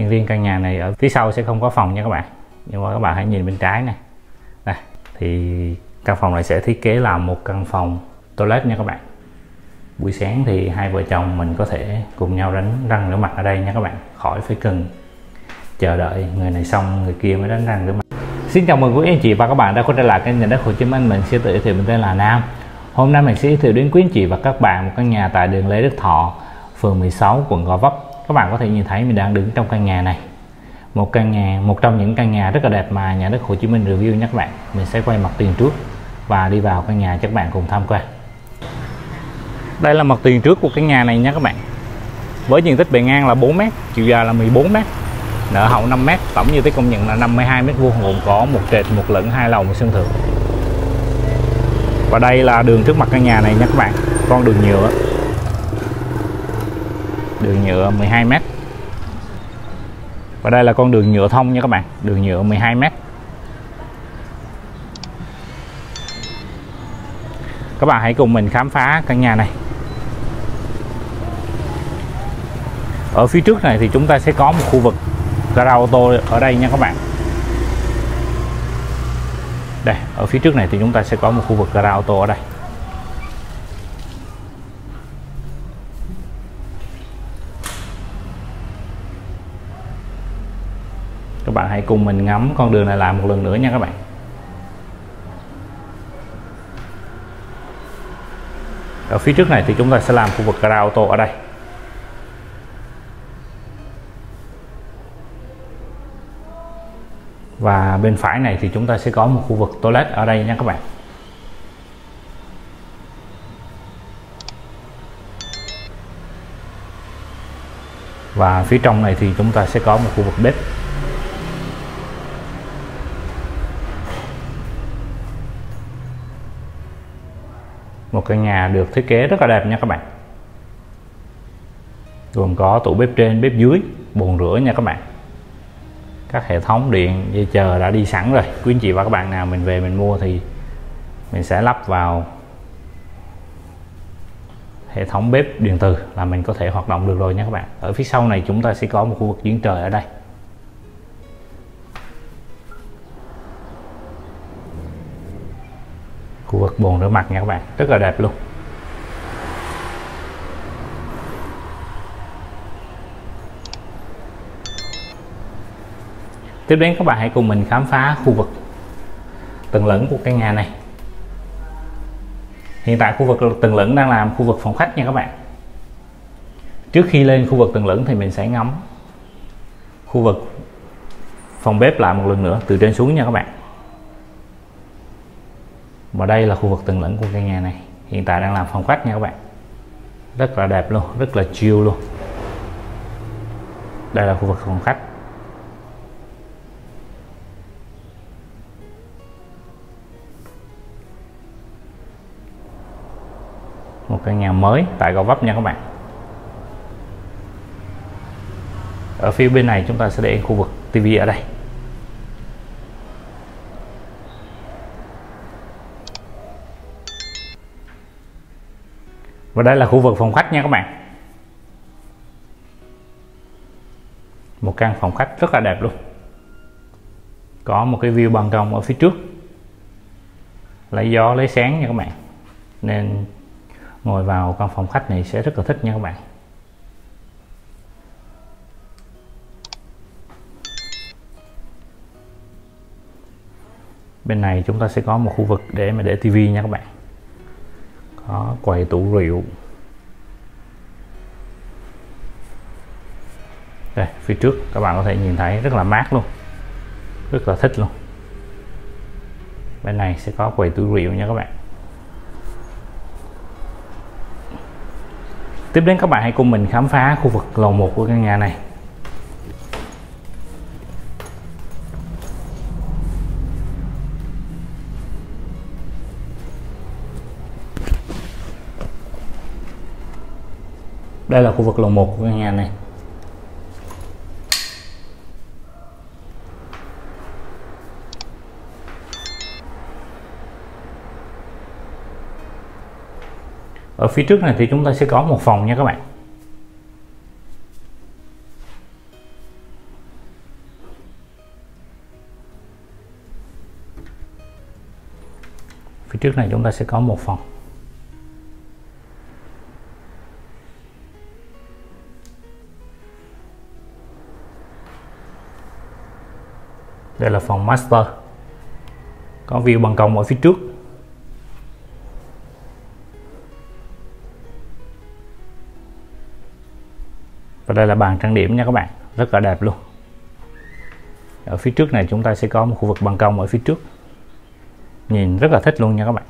nhưng riêng căn nhà này ở phía sau sẽ không có phòng nha các bạn. Nhưng mà các bạn hãy nhìn bên trái này đây, thì căn phòng này sẽ thiết kế là một căn phòng toilet nha các bạn. Buổi sáng thì hai vợ chồng mình có thể cùng nhau đánh răng rửa mặt ở đây nha các bạn. Khỏi phải cần chờ đợi người này xong, người kia mới đánh răng rửa mặt. Xin chào mừng quý anh chị và các bạn đã quay trở lại kênh nhà đất Hồ Chí Minh. Mình sẽ tự giới thiệu mình tên là Nam. Hôm nay mình sẽ giới thiệu đến quý anh chị và các bạn một căn nhà tại đường Lê Đức Thọ, phường 16 quận Gò Vấp các bạn có thể nhìn thấy mình đang đứng trong căn nhà này. Một căn nhà, một trong những căn nhà rất là đẹp mà nhà đất Hồ Chí Minh review nhé các bạn. Mình sẽ quay mặt tiền trước và đi vào căn nhà cho các bạn cùng tham quan. Đây là mặt tiền trước của căn nhà này nha các bạn. Với diện tích bề ngang là 4 m chiều dài là 14 m nợ hậu 5 m tổng diện tích công nhận là 52 m vuông, gồm có một trệt, một lửng, hai lầu, một sân thượng. Và đây là đường trước mặt căn nhà này nha các bạn, con đường nhựa đường nhựa 12 m và đây là con đường nhựa thông nha các bạn. Đường nhựa 12 m các bạn hãy cùng mình khám phá căn nhà này. Ở phía trước này thì chúng ta sẽ có một khu vực gara ô tô ở đây nha các bạn. Đây, ở phía trước này thì chúng ta sẽ có một khu vực gara ô tô ở đây. Các bạn hãy cùng mình ngắm con đường này lại một lần nữa nha các bạn. Ở phía trước này thì chúng ta sẽ làm khu vực gara ô tô ở đây. Và bên phải này thì chúng ta sẽ có một khu vực toilet ở đây nha các bạn. Và phía trong này thì chúng ta sẽ có một khu vực bếp. Một căn nhà được thiết kế rất là đẹp nha các bạn. Gồm có tủ bếp trên, bếp dưới bồn rửa nha các bạn. Các hệ thống điện dây chờ đã đi sẵn rồi. Quý anh chị và các bạn nào mình về mình mua thì mình sẽ lắp vào hệ thống bếp điện từ là mình có thể hoạt động được rồi nha các bạn. Ở phía sau này chúng ta sẽ có một khu vực giếng trời ở đây. Khu vực bồn rửa mặt nha các bạn. Rất là đẹp luôn. Tiếp đến các bạn hãy cùng mình khám phá khu vực tầng lửng của căn nhà này. Hiện tại khu vực tầng lửng đang làm khu vực phòng khách nha các bạn. Trước khi lên khu vực tầng lửng thì mình sẽ ngắm khu vực phòng bếp lại một lần nữa, từ trên xuống nha các bạn và đây là khu vực tầng lửng của căn nhà này. Hiện tại đang làm phòng khách nha các bạn. Rất là đẹp luôn, rất là chill luôn. Đây là khu vực phòng khách. Một căn nhà mới tại Gò Vấp nha các bạn. Ở phía bên này chúng ta sẽ để khu vực tivi ở đây. Và đây là khu vực phòng khách nha các bạn. Một căn phòng khách rất là đẹp luôn. Có một cái view ban công ở phía trước. Lấy gió, lấy sáng nha các bạn. Nên ngồi vào căn phòng khách này sẽ rất là thích nha các bạn. Bên này chúng ta sẽ có một khu vực để mà để tivi nha các bạn có, quầy tủ rượu. Đây, phía trước các bạn có thể nhìn thấy rất là mát luôn. Rất là thích luôn. Bên này sẽ có quầy tủ rượu nha các bạn. Tiếp đến các bạn hãy cùng mình khám phá khu vực lầu 1 của căn nhà này. đây là khu vực lầu 1 của căn nhà này. Ở phía trước này thì chúng ta sẽ có một phòng nha các bạn. Phía trước này chúng ta sẽ có một phòng. Đây là phòng master. Có view ban công ở phía trước. Và đây là bàn trang điểm nha các bạn. Rất là đẹp luôn. Ở phía trước này chúng ta sẽ có một khu vực ban công ở phía trước. Nhìn rất là thích luôn nha các bạn.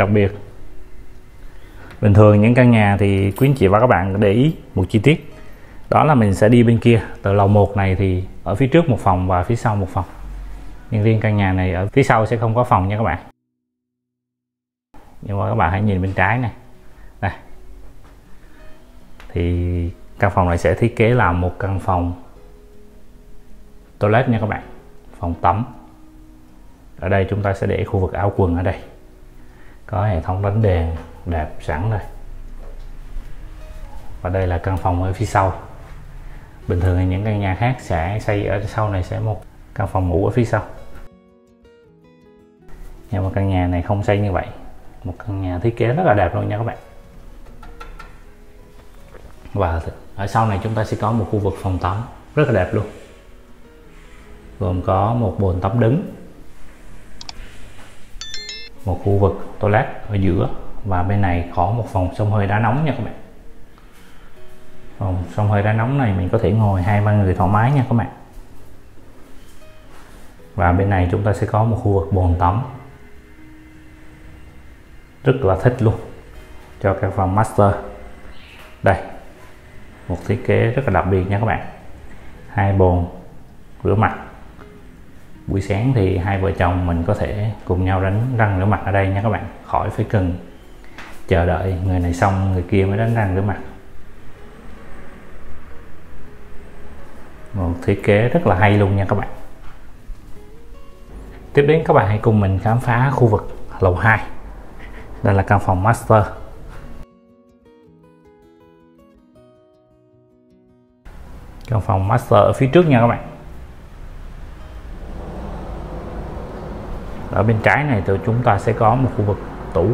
Đặc biệt, bình thường những căn nhà thì quý anh chị và các bạn để ý một chi tiết. Đó là mình sẽ đi bên kia, từ lầu 1 này thì ở phía trước một phòng và phía sau một phòng. Nhưng riêng căn nhà này ở phía sau sẽ không có phòng nha các bạn. Nhưng mà các bạn hãy nhìn bên trái này. Đây. Thì căn phòng này sẽ thiết kế là một căn phòng toilet nha các bạn. Phòng tắm. Ở đây chúng ta sẽ để khu vực áo quần ở đây có hệ thống đánh đèn đẹp sẵn rồi. Và đây là căn phòng ở phía sau. Bình thường thì những căn nhà khác sẽ xây ở sau này sẽ một căn phòng ngủ ở phía sau. Nhưng mà căn nhà này không xây như vậy. Một căn nhà thiết kế rất là đẹp luôn nha các bạn. Và ở sau này chúng ta sẽ có một khu vực phòng tắm rất là đẹp luôn. Gồm có một bồn tắm đứng một khu vực toilet ở giữa và bên này có một phòng sông hơi đá nóng nha các bạn. Phòng sông hơi đá nóng này mình có thể ngồi hai ba người thoải mái nha các bạn. Và bên này chúng ta sẽ có một khu vực bồn tắm. Rất là thích luôn cho các phòng master. Đây, một thiết kế rất là đặc biệt nha các bạn. Hai bồn, rửa mặt buổi sáng thì hai vợ chồng mình có thể cùng nhau đánh răng rửa mặt ở đây nha các bạn. Khỏi phải cần chờ đợi, người này xong, người kia mới đánh răng rửa mặt. Một thiết kế rất là hay luôn nha các bạn. Tiếp đến các bạn hãy cùng mình khám phá khu vực lầu 2 đây là căn phòng master. Căn phòng master ở phía trước nha các bạn. Ở bên trái này thì chúng ta sẽ có một khu vực tủ.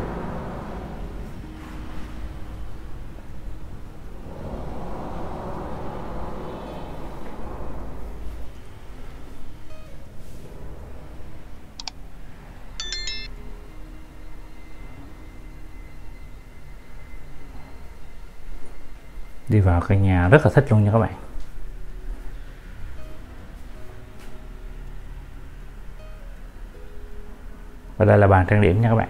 Đi vào căn nhà rất là thích luôn nha các bạn. Và đây là bàn trang điểm nha các bạn.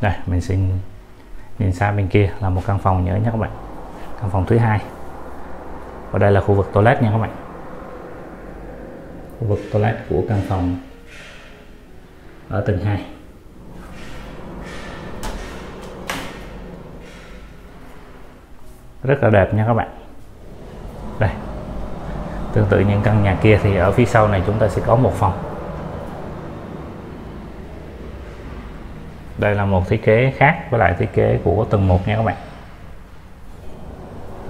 Đây, mình xin nhìn sang bên kia là một căn phòng nhớ nha các bạn. Căn phòng thứ hai. Và đây là khu vực toilet nha các bạn. Khu vực toilet của căn phòng ở tầng 2 rất là đẹp nha các bạn tương tự những căn nhà kia thì ở phía sau này chúng ta sẽ có một phòng. Đây là một thiết kế khác với lại thiết kế của tầng 1 nha các bạn.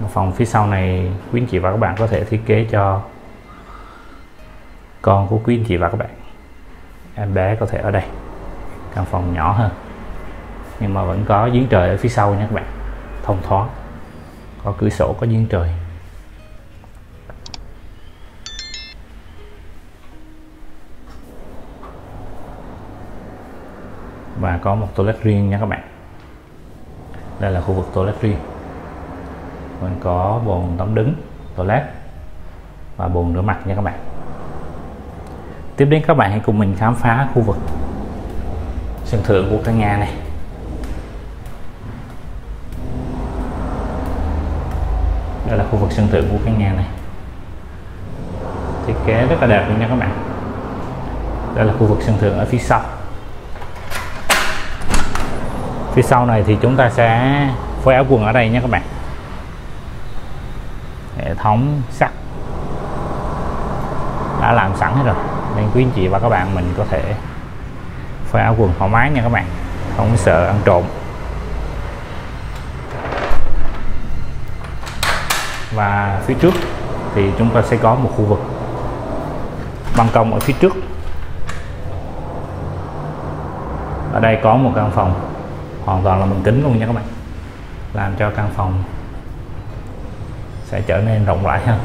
Phòng phía sau này, quý anh chị và các bạn có thể thiết kế cho con của quý anh chị và các bạn. Em bé có thể ở đây, căn phòng nhỏ hơn. Nhưng mà vẫn có giếng trời ở phía sau nha các bạn. Thông thoáng. Có cửa sổ, có giếng trời. Và có một toilet riêng nha các bạn. Đây là khu vực toilet riêng. Mình có bồn tắm đứng, toilet và bồn rửa mặt nha các bạn. Tiếp đến các bạn hãy cùng mình khám phá khu vực sân thượng của căn nhà này. Đây là khu vực sân thượng của căn nhà này. Thiết kế rất là đẹp luôn nha các bạn. Đây là khu vực sân thượng ở phía sau phía sau này thì chúng ta sẽ phơi áo quần ở đây nhé các bạn. Hệ thống sắt. Đã làm sẵn hết rồi. Nên quý anh chị và các bạn mình có thể phơi áo quần thoải mái nha các bạn. Không sợ ăn trộm. Và phía trước thì chúng ta sẽ có một khu vực ban công ở phía trước. Ở đây có một căn phòng hoàn toàn là bằng kính luôn nha các bạn. Làm cho căn phòng sẽ trở nên rộng rãi hơn.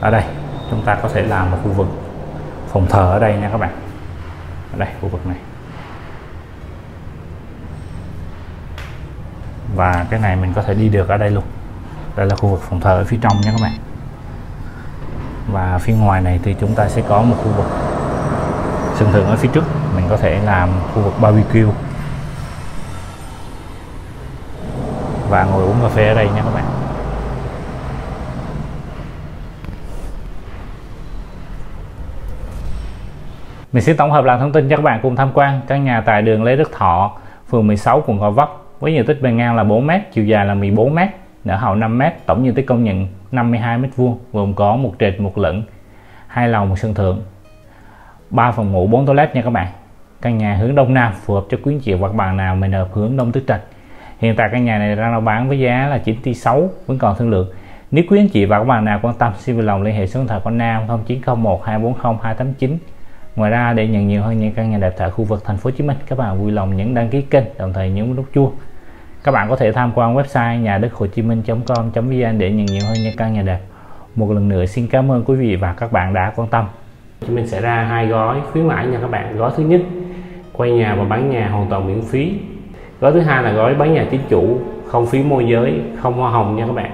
Ở đây, chúng ta có thể làm một khu vực phòng thờ ở đây nha các bạn. Ở đây, khu vực này. Và cái này mình có thể đi được ở đây luôn. Đây là khu vực phòng thờ ở phía trong nha các bạn. Và phía ngoài này thì chúng ta sẽ có một khu vực sân thượng ở phía trước. Mình có thể làm khu vực barbecue và ngồi uống cà phê ở đây nha các bạn Mình sẽ tổng hợp lại thông tin cho các bạn cùng tham quan căn nhà tại đường Lê Đức Thọ, phường 16, quận Gò Vấp với diện tích bề ngang là 4m, chiều dài là 14m, nở hậu 5m, tổng diện tích công nhận 52m2, gồm có một trệt một lửng, hai lầu một sân thượng, 3 phòng ngủ 4 toilet nha các bạn. Căn nhà hướng đông nam phù hợp cho quý anh chị hoặc bạn nào mình ở hướng đông tứ trạch. Hiện tại căn nhà này đang giao bán với giá là 9 tỷ 6 vẫn còn thương lượng. Nếu quý anh chị và các bạn nào quan tâm xin vui lòng liên hệ số điện thoại của Nam 0901 240 289 Ngoài ra để nhận nhiều hơn những căn nhà đẹp tại khu vực thành phố Hồ Chí Minh, các bạn vui lòng nhấn đăng ký kênh, đồng thời nhấn nút chuông. Các bạn có thể tham quan website nhà đất hồ chí minh.com.vn để nhận nhiều hơn những căn nhà đẹp. Một lần nữa xin cảm ơn quý vị và các bạn đã quan tâm. Chúng mình sẽ ra hai gói khuyến mãi nha các bạn. Gói thứ nhất, quay nhà và bán nhà hoàn toàn miễn phí. Gói thứ hai là gói bán nhà chính chủ, không phí môi giới, không hoa hồng nha các bạn.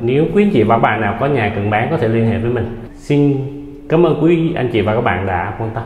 Nếu quý anh chị và bạn nào có nhà cần bán có thể liên hệ với mình. Xin Cảm ơn quý anh chị và các bạn đã quan tâm